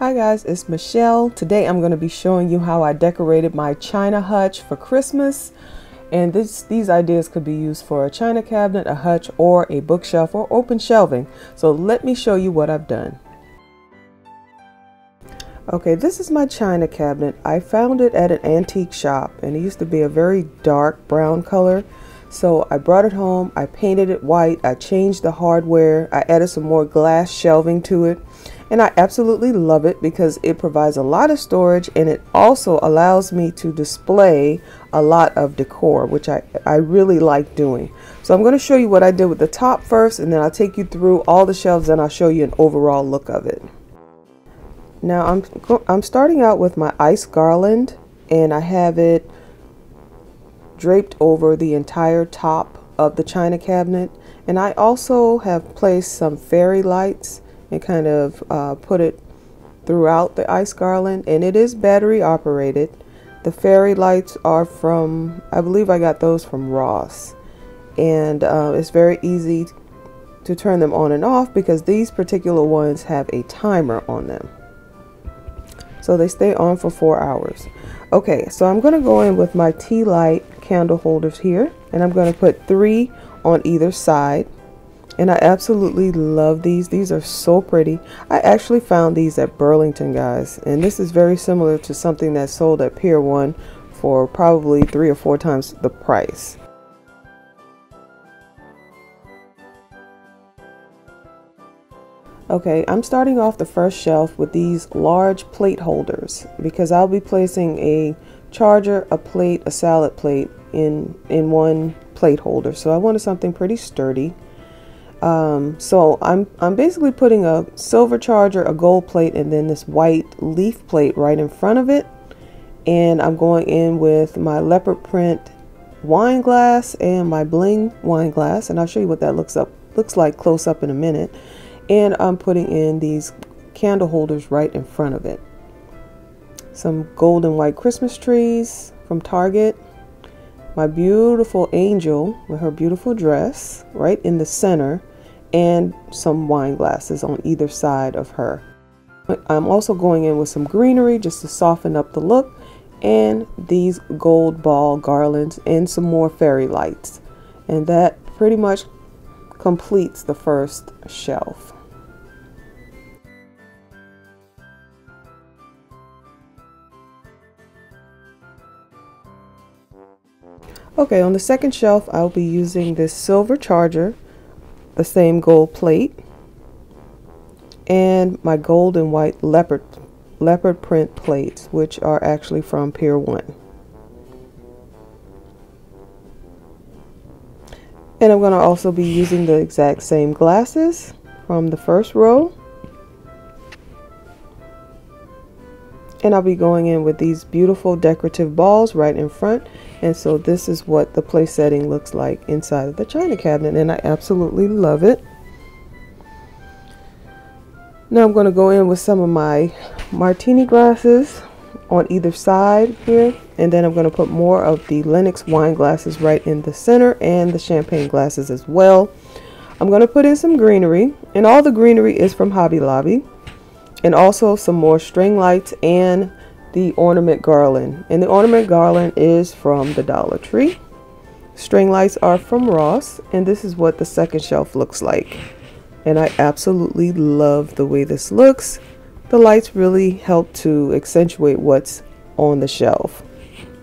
Hi guys, it's Michelle. Today I'm going to be showing you how I decorated my china hutch for Christmas. And this, these ideas could be used for a china cabinet, a hutch, or a bookshelf or open shelving. So let me show you what I've done. Okay, this is my china cabinet. I found it at an antique shop and it used to be a very dark brown color. So I brought it home, I painted it white, I changed the hardware, I added some more glass shelving to it and I absolutely love it because it provides a lot of storage and it also allows me to display a lot of decor which I, I really like doing. So I'm going to show you what I did with the top first and then I'll take you through all the shelves and I'll show you an overall look of it. Now I'm, I'm starting out with my ice garland and I have it draped over the entire top of the china cabinet and I also have placed some fairy lights and kind of uh, put it throughout the ice garland and it is battery operated. The fairy lights are from I believe I got those from Ross. And uh, it's very easy to turn them on and off because these particular ones have a timer on them. So they stay on for four hours. Okay so I'm gonna go in with my tea light candle holders here and I'm going to put three on either side and I absolutely love these. These are so pretty. I actually found these at Burlington, guys. And this is very similar to something that's sold at Pier 1 for probably three or four times the price. Okay, I'm starting off the first shelf with these large plate holders because I'll be placing a charger, a plate, a salad plate in, in one plate holder. So I wanted something pretty sturdy. Um, so I'm, I'm basically putting a silver charger, a gold plate, and then this white leaf plate right in front of it. And I'm going in with my leopard print wine glass and my bling wine glass. And I'll show you what that looks up looks like close up in a minute. And I'm putting in these candle holders right in front of it. Some gold and white Christmas trees from Target my beautiful angel with her beautiful dress right in the center and some wine glasses on either side of her. I'm also going in with some greenery just to soften up the look and these gold ball garlands and some more fairy lights. And that pretty much completes the first shelf. Okay, on the second shelf, I'll be using this silver charger, the same gold plate, and my gold and white leopard, leopard print plates, which are actually from Pier 1. And I'm going to also be using the exact same glasses from the first row. And I'll be going in with these beautiful decorative balls right in front and so this is what the place setting looks like inside of the china cabinet and I absolutely love it. Now I'm going to go in with some of my martini glasses on either side here and then I'm going to put more of the Lenox wine glasses right in the center and the champagne glasses as well. I'm going to put in some greenery and all the greenery is from Hobby Lobby and also some more string lights and the ornament garland. And the ornament garland is from the Dollar Tree. String lights are from Ross. And this is what the second shelf looks like. And I absolutely love the way this looks. The lights really help to accentuate what's on the shelf.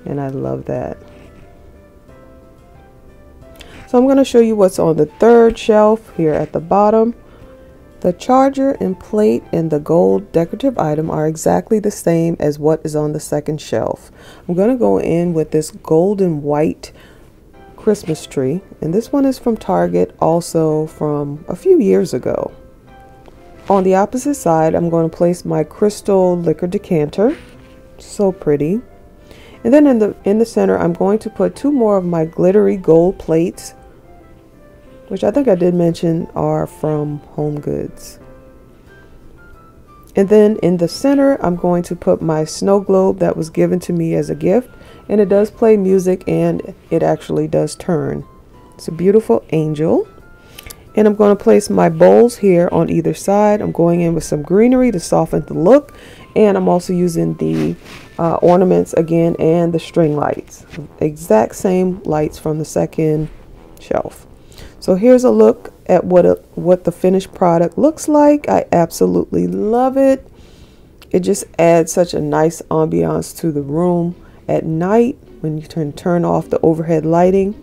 And I love that. So I'm going to show you what's on the third shelf here at the bottom. The charger and plate and the gold decorative item are exactly the same as what is on the second shelf. I'm going to go in with this gold and white Christmas tree and this one is from Target also from a few years ago. On the opposite side I'm going to place my crystal liquor decanter. So pretty. And then in the in the center I'm going to put two more of my glittery gold plates which I think I did mention are from Home Goods. And then in the center, I'm going to put my snow globe that was given to me as a gift. And it does play music and it actually does turn. It's a beautiful angel. And I'm going to place my bowls here on either side. I'm going in with some greenery to soften the look. And I'm also using the uh, ornaments again and the string lights. Exact same lights from the second shelf. So here's a look at what, a, what the finished product looks like. I absolutely love it. It just adds such a nice ambiance to the room at night when you turn, turn off the overhead lighting.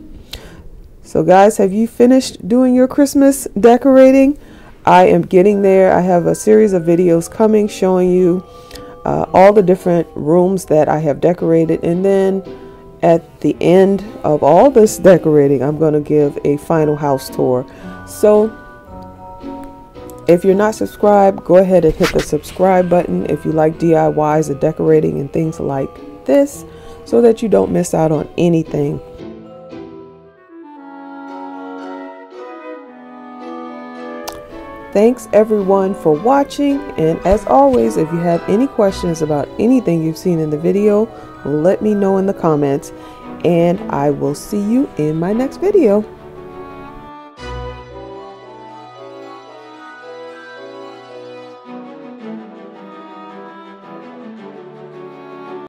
So guys, have you finished doing your Christmas decorating? I am getting there. I have a series of videos coming showing you uh, all the different rooms that I have decorated. And then at the end of all this decorating, I'm going to give a final house tour. So if you're not subscribed, go ahead and hit the subscribe button if you like DIYs and decorating and things like this so that you don't miss out on anything. Thanks everyone for watching and as always if you have any questions about anything you've seen in the video let me know in the comments and I will see you in my next video.